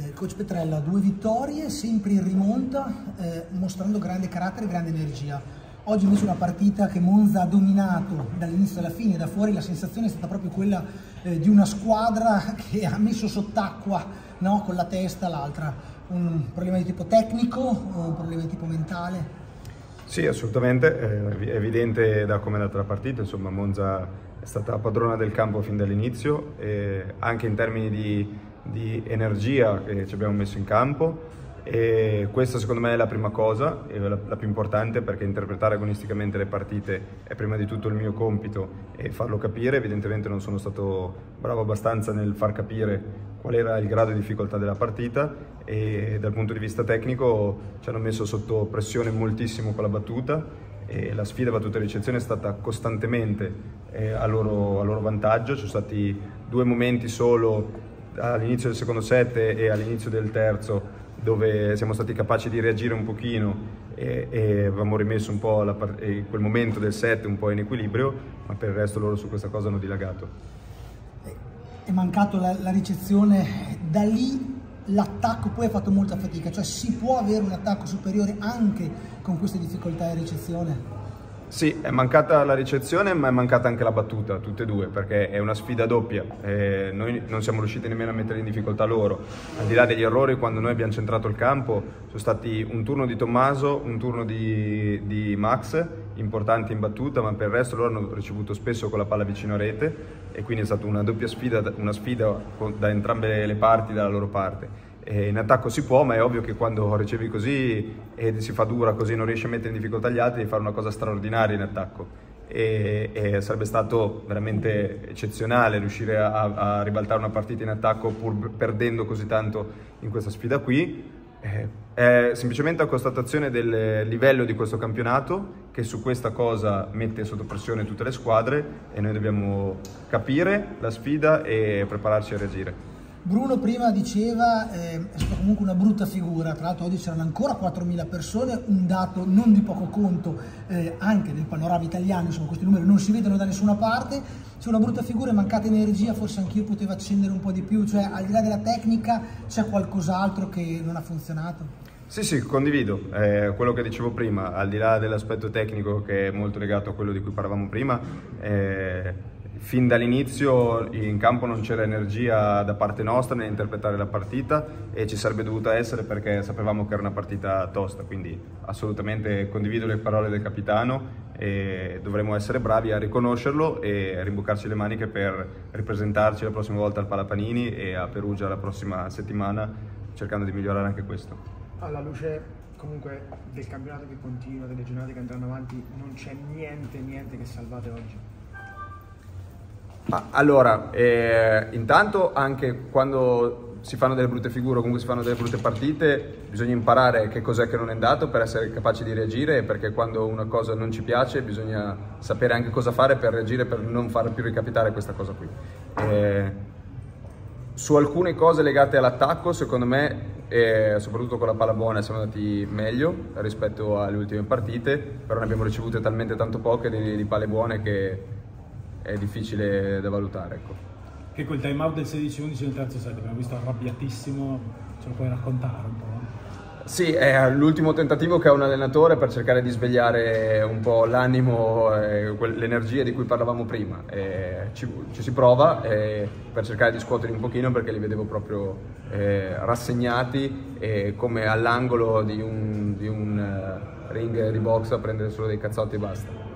Eh, Coach Petrella, due vittorie, sempre in rimonta, eh, mostrando grande carattere e grande energia. Oggi invece una partita che Monza ha dominato dall'inizio alla fine, da fuori la sensazione è stata proprio quella eh, di una squadra che ha messo sott'acqua no, con la testa l'altra. Un problema di tipo tecnico o un problema di tipo mentale? Sì, assolutamente, è evidente da come è andata la partita, insomma Monza è stata padrona del campo fin dall'inizio, anche in termini di, di, energia che ci abbiamo messo in campo e questa secondo me è la prima cosa, la, la, più importante perché interpretare agonisticamente le partite è prima di tutto il mio compito e farlo capire, evidentemente non sono stato bravo abbastanza nel far capire qual era il grado di difficoltà della partita e dal punto di vista tecnico ci hanno messo sotto pressione moltissimo con la battuta e la sfida battuta e ricezione è stata costantemente eh, a, loro, a loro vantaggio, ci sono stati due momenti solo all'inizio del secondo set e all'inizio del terzo dove siamo stati capaci di reagire un pochino e, e avevamo rimesso un po' la, quel momento del set un po' in equilibrio, ma per il resto loro su questa cosa hanno dilagato è mancato la, la ricezione, da lì l'attacco poi ha fatto molta fatica, cioè si può avere un attacco superiore anche con queste difficoltà di ricezione? Sì, è mancata la ricezione ma è mancata anche la battuta, tutte e due, perché è una sfida doppia. Eh, noi non siamo riusciti nemmeno a mettere in difficoltà loro. Al di là degli errori, quando noi abbiamo centrato il campo, sono stati un turno di Tommaso, un turno di, di Max, importanti in battuta, ma per il resto loro hanno ricevuto spesso con la palla vicino a rete e quindi è stata una doppia sfida, una sfida da entrambe le parti, dalla loro parte. In attacco si può, ma è ovvio che quando ricevi così e si fa dura così non riesci a mettere in difficoltà gli altri, devi fare una cosa straordinaria in attacco. E, e sarebbe stato veramente eccezionale riuscire a, a, ribaltare una partita in attacco pur perdendo così tanto in questa sfida qui. Eh, è semplicemente la constatazione del livello di questo campionato che su questa cosa mette sotto pressione tutte le squadre e noi dobbiamo capire la sfida e prepararci a reagire. Bruno prima diceva eh, è stata comunque una brutta figura, tra l'altro oggi c'erano ancora 4.000 persone, un dato non di poco conto eh, anche nel panorama italiano, insomma questi numeri non si vedono da nessuna parte, c'è una brutta figura, è mancata energia, forse anch'io potevo accendere un po' di più, cioè al di là della tecnica c'è qualcos'altro che non ha funzionato? Sì, sì, condivido. Eh, quello che dicevo prima, al di là dell'aspetto tecnico che è molto legato a quello di cui parlavamo prima, eh, fin dall'inizio in campo non c'era energia da parte nostra nell'interpretare la partita e ci sarebbe dovuta essere perché sapevamo che era una partita tosta, quindi assolutamente condivido le parole del capitano e dovremo essere bravi a riconoscerlo e a rimboccarci le maniche per ripresentarci la prossima volta al Palapanini e a Perugia la prossima settimana cercando di migliorare anche questo alla luce comunque del campionato che continua, delle giornate che andranno avanti, non c'è niente, niente che salvate oggi? Allora, eh, intanto anche quando si fanno delle brutte figure o comunque si fanno delle brutte partite, bisogna imparare che cos'è che non è andato per essere capaci di reagire, perché quando una cosa non ci piace bisogna sapere anche cosa fare per reagire, per non far più ricapitare questa cosa qui. Eh, su alcune cose legate all'attacco, secondo me e soprattutto con la palla buona siamo andati meglio rispetto alle ultime partite, però ne abbiamo ricevute talmente tanto poche di, di palle buone che è difficile da valutare. Ecco. Che quel time out del 16-11 nel terzo set abbiamo visto arrabbiatissimo, ce lo puoi raccontare un po'? Sì, è l'ultimo tentativo che ha un allenatore per cercare di svegliare un po' l'animo l'energia di cui parlavamo prima. Ci, ci, si prova per cercare di scuoterli un pochino perché li vedevo proprio eh, rassegnati e come all'angolo di un, di un uh, ring di box a prendere solo dei cazzotti e basta.